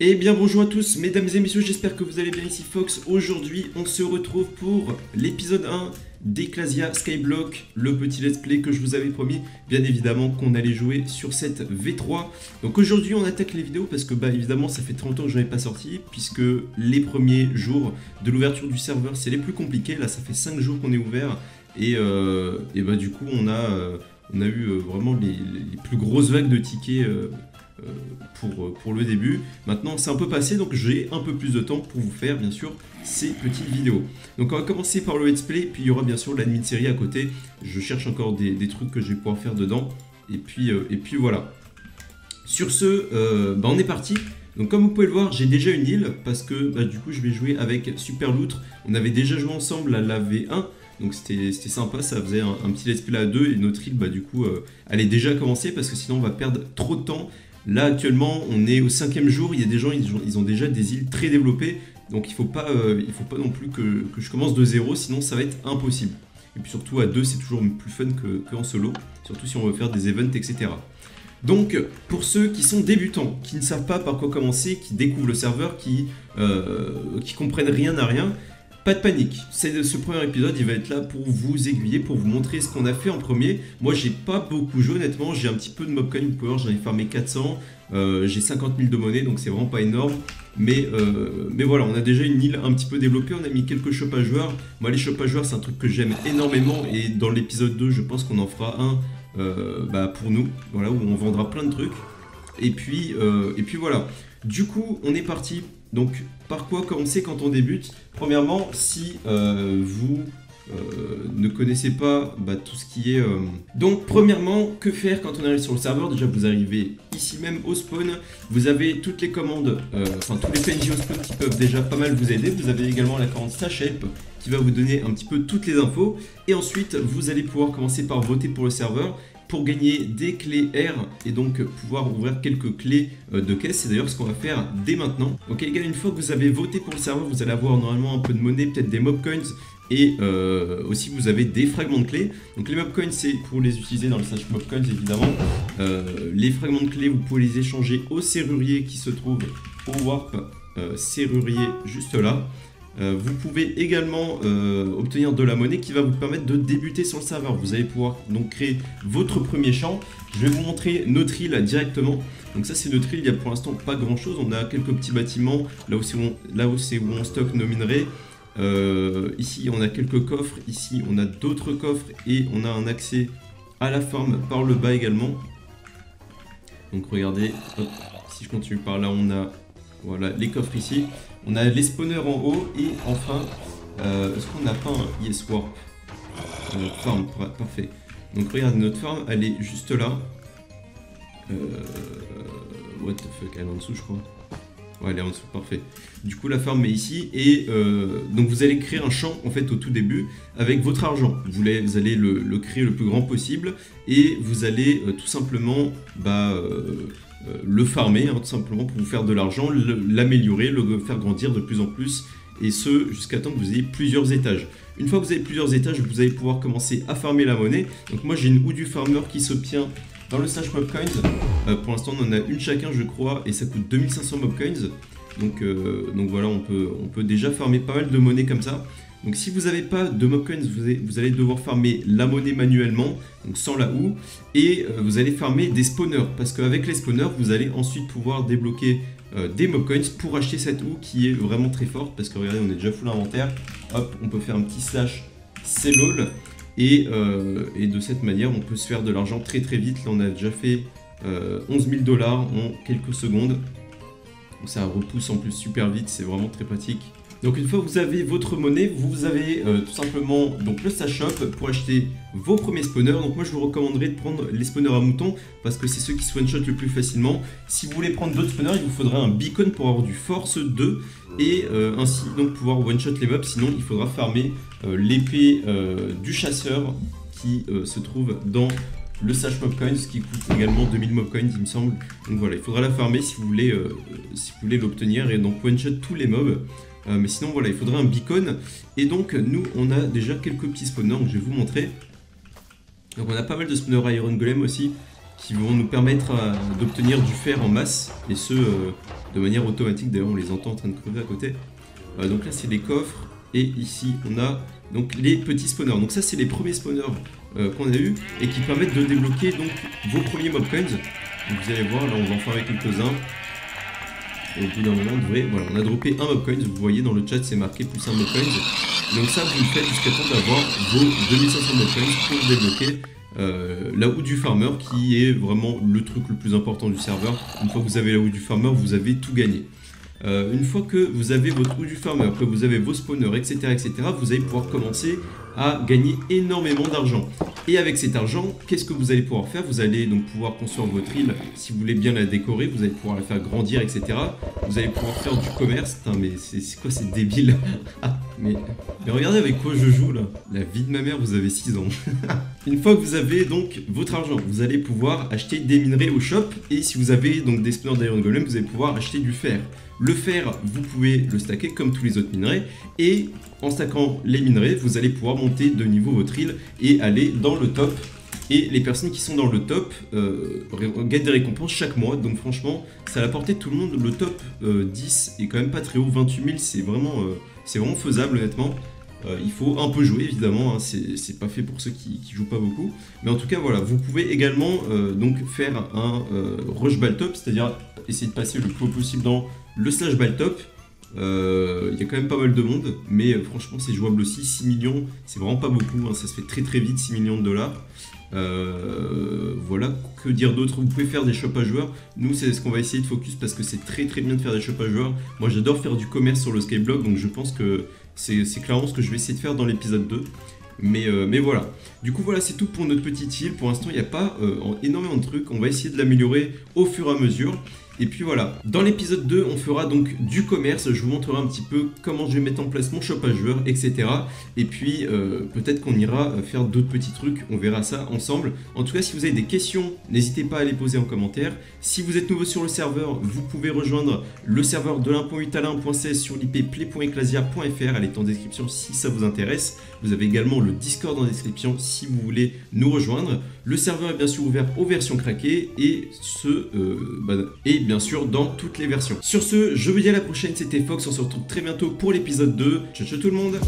Et eh bien bonjour à tous, mesdames et messieurs, j'espère que vous allez bien ici Fox. Aujourd'hui, on se retrouve pour l'épisode 1 d'Eclasia Skyblock, le petit let's play que je vous avais promis, bien évidemment qu'on allait jouer sur cette V3. Donc aujourd'hui, on attaque les vidéos parce que bah évidemment, ça fait 30 ans que je n'en ai pas sorti puisque les premiers jours de l'ouverture du serveur, c'est les plus compliqués. Là, ça fait 5 jours qu'on est ouvert et, euh, et, bah du coup, on a euh, on a eu euh, vraiment les, plus grosses vagues de tickets pour, pour le début. Maintenant, c'est un peu passé, donc j'ai un peu plus de temps pour vous faire, bien sûr, ces petites vidéos. Donc on va commencer par le let's play, puis il y aura bien sûr l'admin série à côté. Je cherche encore des, trucs que je vais pouvoir faire dedans. Et puis, et puis voilà. Sur ce, bah, on est parti. Donc comme vous pouvez le voir, j'ai déjà une île parce que bah, du coup je vais jouer avec Super Loutre. On avait déjà joué ensemble à la V1. Donc c'était sympa, ça faisait un, petit let's play à deux et notre île, bah, du coup, elle est déjà commencée parce que sinon on va perdre trop de temps Là, actuellement, on est au cinquième jour. Il y a des gens, ils ont, déjà des îles très développées. Donc, il faut, pas, euh, faut pas non plus que, je commence de zéro, sinon ça va être impossible. Et puis surtout, à deux, c'est toujours plus fun qu'en solo. Surtout si on veut faire des events, etc. Donc, pour ceux qui sont débutants, qui ne savent pas par quoi commencer, qui découvrent le serveur, qui, euh, qui comprennent rien à rien, pas de panique, ce premier épisode il va être là pour vous aiguiller, pour vous montrer ce qu'on a fait en premier. Moi j'ai pas beaucoup joué honnêtement, j'ai un petit peu de mobcoin power, j'en ai farmé 400, euh, j'ai 50 000 de monnaie donc c'est vraiment pas énorme. Mais, euh, mais voilà, on a déjà une île un petit peu développée, on a mis quelques shops à joueurs. Moi les shops à joueurs c'est un truc que j'aime énormément et dans l'épisode 2 je pense qu'on en fera un euh, bah, pour nous, voilà, où on vendra plein de trucs. Et puis, et puis voilà, du coup on est parti donc, par quoi commencer quand on débute? Premièrement, si euh, vous ne connaissez pas bah, tout ce qui est... Euh, donc, premièrement, que faire quand on arrive sur le serveur? Déjà, vous arrivez ici même au spawn. Vous avez toutes les commandes, enfin tous les PNJ au spawn qui peuvent déjà pas mal vous aider. Vous avez également la commande Help qui va vous donner un petit peu toutes les infos. Et ensuite, vous allez pouvoir commencer par voter pour le serveur pour gagner des clés R et donc pouvoir ouvrir quelques clés euh, de caisse. C'est d'ailleurs ce qu'on va faire dès maintenant. Ok les gars, une fois que vous avez voté pour le serveur, vous allez avoir normalement un peu de monnaie, peut-être des mob coins et euh, aussi vous avez des fragments de clés. Donc les mob coins c'est pour les utiliser dans le slash mob coins évidemment. Euh, les fragments de clés vous pouvez les échanger au serrurier qui se trouve au warp serrurier juste là. Euh, vous pouvez également euh, obtenir de la monnaie qui va vous permettre de débuter sur le serveur. Vous allez pouvoir donc créer votre premier champ. Je vais vous montrer notre île directement. Donc ça c'est notre île, il n'y a pour l'instant pas grand chose. On a quelques petits bâtiments là où c'est où, on stocke nos minerais. Euh, ici on a quelques coffres, ici on a d'autres coffres et on a un accès à la farm par le bas également. Donc regardez, si je continue par là on a voilà les coffres ici. On a les spawners en haut et enfin, euh, est-ce qu'on n'a pas un Yes Warp? Euh, Farm, parfait. Donc regarde, notre farm, elle est juste là. Euh, what the fuck, elle est en dessous je crois. Ouais, elle est en parfait. Du coup, la farm est ici et donc vous allez créer un champ en fait au tout début avec votre argent. Vous allez, vous le, créer le plus grand possible et vous allez tout simplement bah, euh, le farmer, hein, tout simplement pour vous faire de l'argent, l'améliorer, le, faire grandir de plus en plus, et ce jusqu'à temps que vous ayez plusieurs étages. Une fois que vous avez plusieurs étages, vous allez pouvoir commencer à farmer la monnaie. Donc moi j'ai une du Farmer qui s'obtient dans le slash mobcoins. Euh, pour l'instant on en a une chacun je crois, et ça coûte 2500 mobcoins. Donc, euh, donc voilà, on peut, on peut déjà farmer pas mal de monnaie comme ça. Donc si vous n'avez pas de mobcoins, vous, vous, allez devoir farmer la monnaie manuellement, donc sans la houe, et euh, vous allez farmer des spawners, parce qu'avec les spawners, vous allez ensuite pouvoir débloquer des mobcoins pour acheter cette houe qui est vraiment très forte, parce que regardez, on est déjà full inventaire, hop, on peut faire un petit slash sellol, et, euh, et de cette manière, on peut se faire de l'argent très très vite, là on a déjà fait 11 000 dollars en quelques secondes, ça repousse en plus super vite, c'est vraiment très pratique. Donc une fois que vous avez votre monnaie, vous avez euh, tout simplement donc le stash shop pour acheter vos premiers spawners. Donc moi je vous recommanderais de prendre les spawners à moutons parce que c'est ceux qui se one-shot le plus facilement. Si vous voulez prendre d'autres spawners, il vous faudra un beacon pour avoir du force 2 et euh, ainsi donc pouvoir one-shot les mobs. Sinon il faudra farmer euh, l'épée du chasseur qui se trouve dans le Sash Mob Coins qui coûte également 2000 Mob Coins il me semble. Donc voilà, il faudra la farmer si vous voulez, si vous voulez l'obtenir et donc one-shot tous les mobs. Euh, mais sinon, voilà, il faudrait un beacon. Et donc, nous, on a déjà quelques petits spawners, donc je vais vous montrer. Donc on a pas mal de spawners Iron Golem aussi qui vont nous permettre euh, d'obtenir du fer en masse et ce euh, de manière automatique. D'ailleurs on les entend en train de crever à côté. Euh, donc là c'est les coffres et ici on a donc les petits spawners. Donc ça c'est les premiers spawners qu'on a eu et qui permettent de débloquer donc vos premiers mob coins. Donc vous allez voir là on va en faire quelques-uns. Et au bout d'un moment, vous voilà, on a droppé un mob coins. Vous voyez dans le chat, c'est marqué plus un mob coins. Donc ça, vous le faites jusqu'à temps d'avoir vos 2500 mob coins pour débloquer euh, la houe du farmer qui est vraiment le truc le plus important du serveur. Une fois que vous avez la houe du farmer, vous avez tout gagné. Euh, une fois que vous avez votre houe du farmer, que vous avez vos spawners, etc., etc., vous allez pouvoir commencer à gagner énormément d'argent. Et avec cet argent, qu'est-ce que vous allez pouvoir faire? Vous allez donc pouvoir construire votre île si vous voulez bien la décorer, vous allez pouvoir la faire grandir, etc. Vous allez pouvoir faire du commerce. Putain, mais c'est quoi, c'est débile ah, mais, mais regardez avec quoi je joue là. La vie de ma mère, vous avez 6 ans. Une fois que vous avez donc votre argent, vous allez pouvoir acheter des minerais au shop. Et si vous avez donc des spawners d'Iron Golem, vous allez pouvoir acheter du fer. Le fer, vous pouvez le stacker comme tous les autres minerais. Et en stackant les minerais, vous allez pouvoir monter de niveau votre île et aller dans le top. Et les personnes qui sont dans le top euh, gagnent des récompenses chaque mois. Donc franchement, ça a portée tout le monde. Le top 10 euh, est quand même pas très haut. 28 000, c'est vraiment, euh, c'est vraiment faisable honnêtement. il faut un peu jouer évidemment, hein. c'est pas fait pour ceux qui, qui, jouent pas beaucoup. Mais en tout cas voilà, vous pouvez également donc faire un rush ball top, c'est-à-dire essayer de passer le plus haut possible dans le slash ball top. Euh, il y a quand même pas mal de monde, mais euh, franchement c'est jouable aussi. 6 millions, c'est vraiment pas beaucoup, hein. ça se fait très très vite, 6 millions de dollars. Euh, voilà, que dire d'autre? Vous pouvez faire des shops à joueurs. Nous, c'est ce qu'on va essayer de focus parce que c'est très très bien de faire des shops à joueurs. Moi, j'adore faire du commerce sur le Skyblock, donc je pense que c'est clairement ce que je vais essayer de faire dans l'épisode 2. Mais, mais, voilà. Du coup, voilà, c'est tout pour notre petite île. Pour l'instant, il n'y a pas énormément de trucs. On va essayer de l'améliorer au fur et à mesure. Et puis voilà, dans l'épisode 2, on fera donc du commerce, je vous montrerai un petit peu comment je vais mettre en place mon shop à joueurs, etc. Et puis euh, peut-être qu'on ira faire d'autres petits trucs, on verra ça ensemble. En tout cas, si vous avez des questions, n'hésitez pas à les poser en commentaire. Si vous êtes nouveau sur le serveur, vous pouvez rejoindre le serveur de l'1.8 sur l'IP play.eclasia.fr, elle est en description si ça vous intéresse. Vous avez également le Discord en description si vous voulez nous rejoindre. Le serveur est bien sûr ouvert aux versions craquées et ce... Euh, bah, et bien sûr dans toutes les versions. Sur ce, je vous dis à la prochaine, c'était Fox, on se retrouve très bientôt pour l'épisode 2. Ciao ciao tout le monde